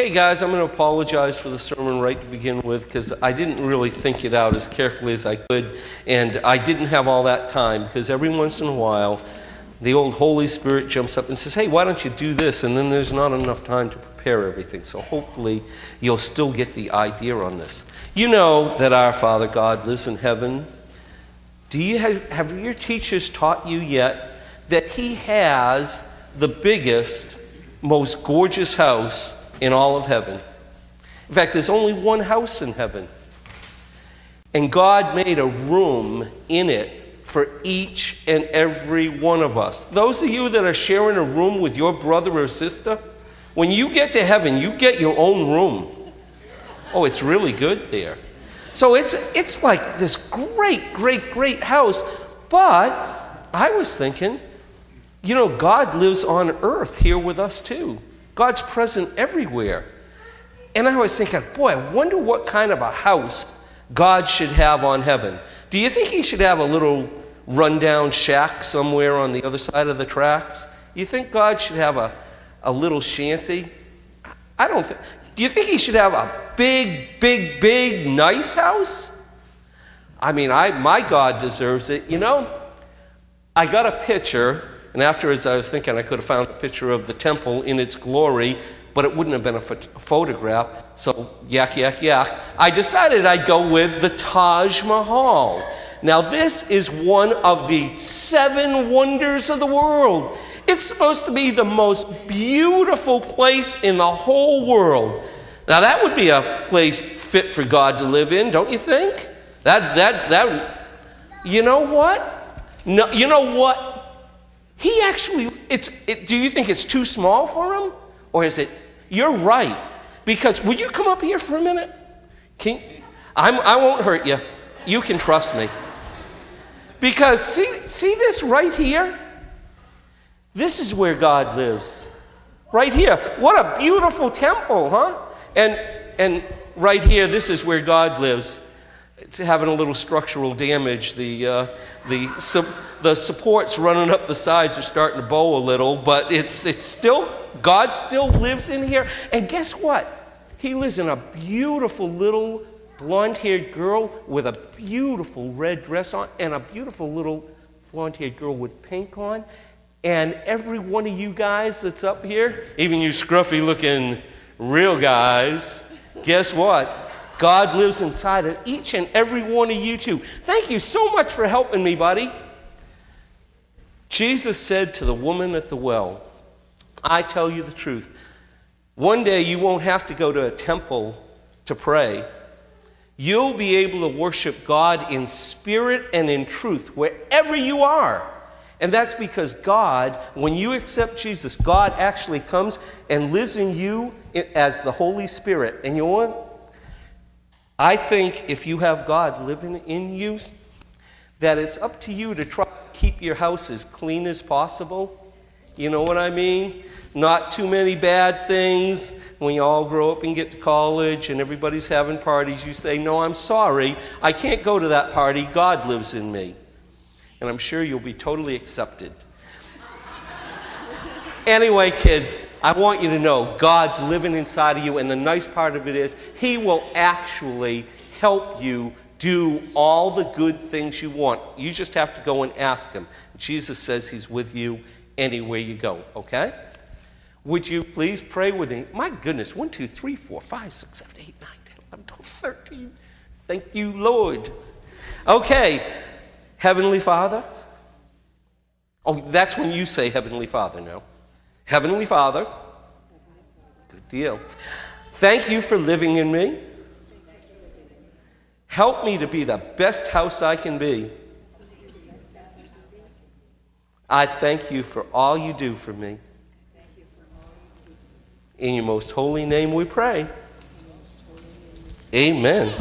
Hey guys, I'm going to apologize for the sermon right to begin with because I didn't really think it out as carefully as I could, and I didn't have all that time because every once in a while the old Holy Spirit jumps up and says, Hey, why don't you do this? And then there's not enough time to prepare everything. So hopefully you'll still get the idea on this. You know that our Father God lives in heaven. Do you have, have your teachers taught you yet that He has the biggest, most gorgeous house? In all of heaven. In fact, there's only one house in heaven. And God made a room in it for each and every one of us. Those of you that are sharing a room with your brother or sister, when you get to heaven, you get your own room. Oh, it's really good there. So it's, it's like this great, great, great house. But I was thinking, you know, God lives on earth here with us too. God's present everywhere. And I was thinking, boy, I wonder what kind of a house God should have on heaven. Do you think he should have a little rundown shack somewhere on the other side of the tracks? You think God should have a, a little shanty? I don't think. Do you think he should have a big, big, big, nice house? I mean, I, my God deserves it. You know, I got a picture and afterwards, I was thinking I could have found a picture of the temple in its glory, but it wouldn't have been a, photograph. So, yak, yak, yak. I decided I'd go with the Taj Mahal. Now, this is one of the seven wonders of the world. It's supposed to be the most beautiful place in the whole world. Now, that would be a place fit for God to live in, don't you think? That, that, that, you know what? No, you know what? He actually, it's, it, do you think it's too small for him? Or is it, you're right. Because, would you come up here for a minute? Can, I'm, I won't hurt you. You can trust me. Because, see, see this right here? This is where God lives. Right here. What a beautiful temple, huh? And, and right here, this is where God lives. It's having a little structural damage. The, uh, the, the supports running up the sides are starting to bow a little, but it's, it's still, God still lives in here. And guess what? He lives in a beautiful little blonde haired girl with a beautiful red dress on and a beautiful little blonde haired girl with pink on. And every one of you guys that's up here, even you scruffy looking real guys, guess what? God lives inside of each and every one of you too. Thank you so much for helping me, buddy. Jesus said to the woman at the well, I tell you the truth. One day you won't have to go to a temple to pray. You'll be able to worship God in spirit and in truth wherever you are. And that's because God, when you accept Jesus, God actually comes and lives in you as the Holy Spirit. And you want, I think if you have God living in you, that it's up to you to try your house as clean as possible. You know what I mean? Not too many bad things. When you all grow up and get to college and everybody's having parties, you say, No, I'm sorry. I can't go to that party. God lives in me. And I'm sure you'll be totally accepted. anyway, kids, I want you to know God's living inside of you, and the nice part of it is He will actually help you do all the good things you want. You just have to go and ask Him. Jesus says He's with you anywhere you go, okay? Would you please pray with me? My goodness, 1, 2, 3, 4, 5, 6, 7, 8, 9, 10, 11, 12, 13. Thank you, Lord. Okay, Heavenly Father. Oh, that's when you say Heavenly Father, no? Heavenly Father. Good deal. Thank you for living in me. Help me to be the best house I can be. I thank you for all you do for me. In your most holy name we pray. Amen.